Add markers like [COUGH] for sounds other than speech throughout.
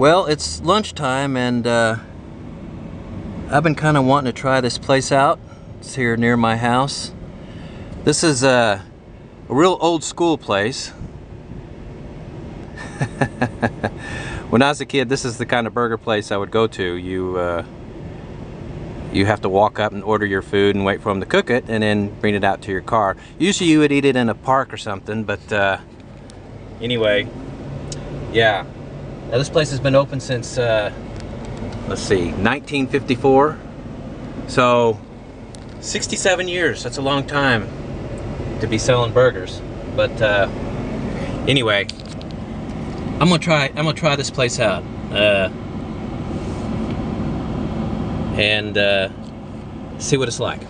Well, it's lunchtime and uh, I've been kind of wanting to try this place out. It's here near my house. This is a, a real old school place. [LAUGHS] when I was a kid, this is the kind of burger place I would go to. You uh, you have to walk up and order your food and wait for them to cook it and then bring it out to your car. Usually you would eat it in a park or something, but uh, anyway, yeah. Now this place has been open since, uh, let's see, 1954. So 67 years, that's a long time to be selling burgers. But uh, anyway, I'm gonna try, I'm gonna try this place out. Uh, and uh, see what it's like.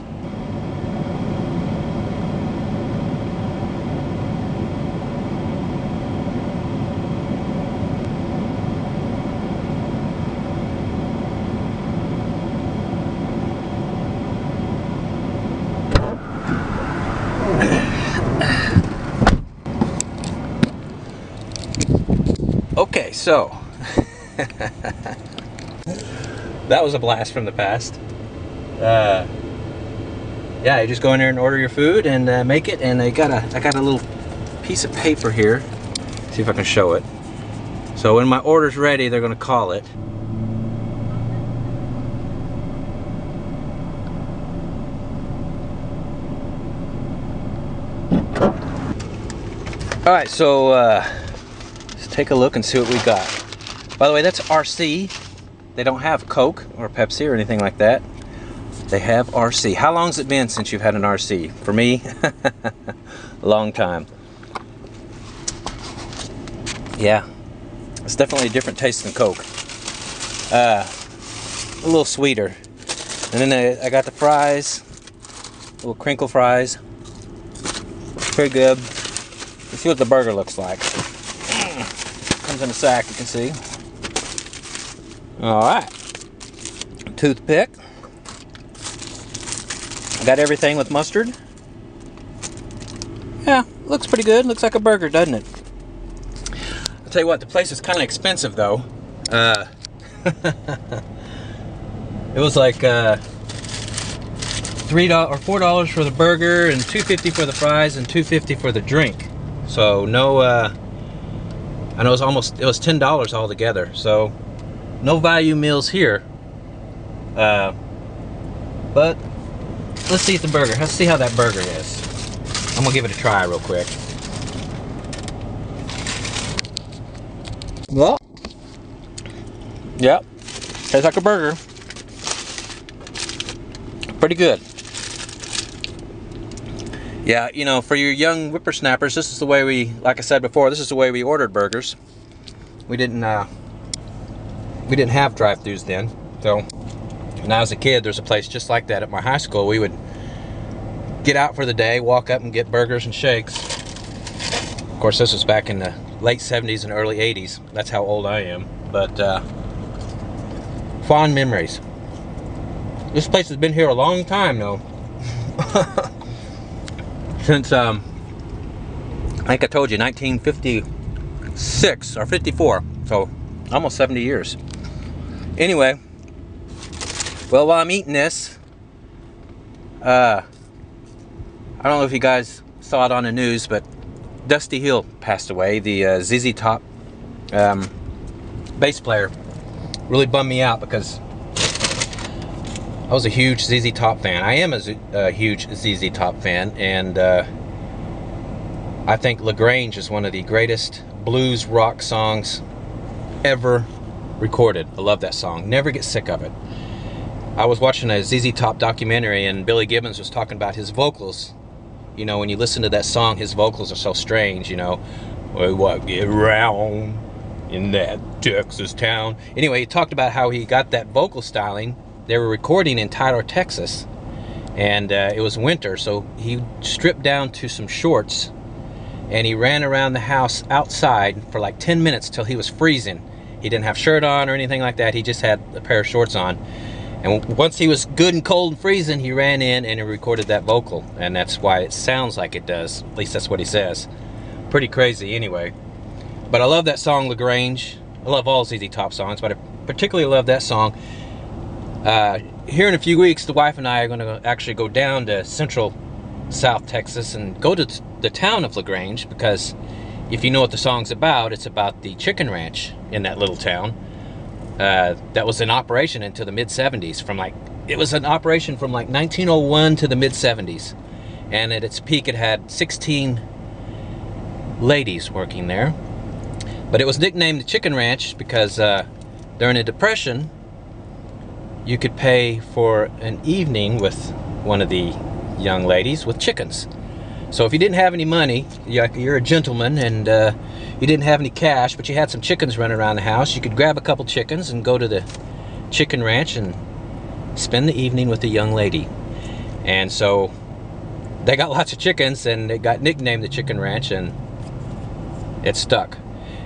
Okay, so [LAUGHS] that was a blast from the past. Uh, yeah, you just go in there and order your food and uh, make it. And I got a, I got a little piece of paper here. See if I can show it. So when my order's ready, they're gonna call it. All right, so uh, take a look and see what we got. By the way, that's RC. They don't have Coke or Pepsi or anything like that. They have RC. How long's it been since you've had an RC? For me, a [LAUGHS] long time. Yeah, it's definitely a different taste than Coke. Uh, a little sweeter. And then I, I got the fries, little crinkle fries. Pretty good. Let's see what the burger looks like. In a sack, you can see. All right. Toothpick. Got everything with mustard. Yeah, looks pretty good. Looks like a burger, doesn't it? I'll tell you what, the place is kind of expensive though. Uh, [LAUGHS] it was like uh, three dollars or four dollars for the burger and two fifty for the fries and two fifty for the drink. So no, uh, I know it was almost it was ten dollars altogether. So no value meals here. Uh, but let's see the burger. Let's see how that burger is. I'm gonna give it a try real quick. Well, yep, tastes like a burger. Pretty good. Yeah, you know, for your young whippersnappers, this is the way we, like I said before, this is the way we ordered burgers. We didn't, uh, we didn't have drive-throughs then. So, when I was a kid, there's a place just like that at my high school. We would get out for the day, walk up and get burgers and shakes. Of course, this was back in the late 70s and early 80s. That's how old I am. But, uh, fond memories. This place has been here a long time, though. [LAUGHS] Since, um, I think I told you, 1956 or 54. So, almost 70 years. Anyway, well, while I'm eating this, uh, I don't know if you guys saw it on the news, but Dusty Hill passed away, the uh, ZZ Top um, bass player. Really bummed me out because I was a huge ZZ Top fan. I am a, a huge ZZ Top fan, and uh, I think La Grange is one of the greatest blues rock songs ever recorded. I love that song. Never get sick of it. I was watching a ZZ Top documentary, and Billy Gibbons was talking about his vocals. You know, when you listen to that song, his vocals are so strange, you know. What get around in that Texas town. Anyway, he talked about how he got that vocal styling they were recording in Tyler, Texas, and uh, it was winter, so he stripped down to some shorts and he ran around the house outside for like 10 minutes till he was freezing. He didn't have shirt on or anything like that. He just had a pair of shorts on. And once he was good and cold and freezing, he ran in and he recorded that vocal. And that's why it sounds like it does. At least that's what he says. Pretty crazy anyway. But I love that song, LaGrange. I love all ZZ Top songs, but I particularly love that song. Uh, here in a few weeks, the wife and I are going to actually go down to central South Texas and go to the town of LaGrange because if you know what the song's about, it's about the chicken ranch in that little town. Uh, that was in operation until the mid 70s. From like, it was an operation from like 1901 to the mid 70s, and at its peak, it had 16 ladies working there. But it was nicknamed the Chicken Ranch because uh, during the Depression, you could pay for an evening with one of the young ladies with chickens. So if you didn't have any money, you're a gentleman and uh, you didn't have any cash, but you had some chickens running around the house, you could grab a couple chickens and go to the chicken ranch and spend the evening with the young lady. And so they got [LAUGHS] lots of chickens and it got nicknamed the Chicken Ranch and it stuck.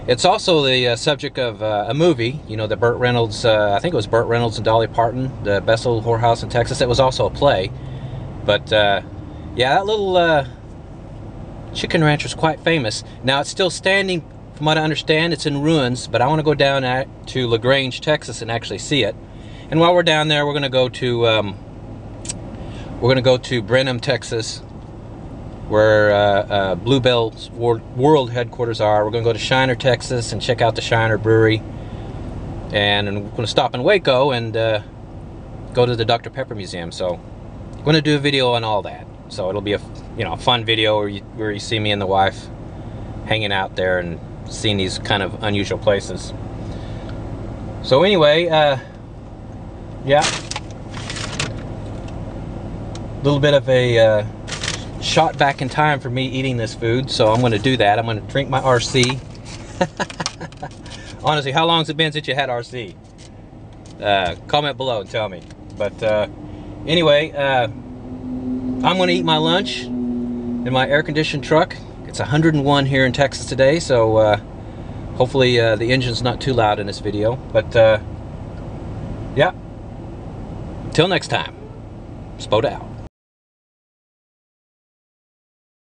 It's also the uh, subject of uh, a movie, you know, the Burt Reynolds, uh, I think it was Burt Reynolds and Dolly Parton, the Best Little Whorehouse in Texas. It was also a play. But uh, yeah, that little uh, chicken ranch was quite famous. Now it's still standing, from what I understand, it's in ruins, but I want to go down at, to LaGrange, Texas and actually see it. And while we're down there, we're going to go to, um, we're going to go to Brenham, Texas, where uh, uh, world headquarters are. We're going to go to Shiner, Texas, and check out the Shiner Brewery. And, and we're going to stop in Waco and uh, go to the Dr. Pepper Museum. So I'm going to do a video on all that. So it'll be a you know a fun video where you, where you see me and the wife hanging out there and seeing these kind of unusual places. So anyway, uh, yeah, a little bit of a uh, shot back in time for me eating this food, so I'm going to do that. I'm going to drink my RC. [LAUGHS] Honestly, how long has it been since you had RC? Uh, comment below and tell me. But uh, anyway, uh, I'm going to eat my lunch in my air-conditioned truck. It's 101 here in Texas today, so uh, hopefully uh, the engine's not too loud in this video. But uh, yeah, until next time, Spode out.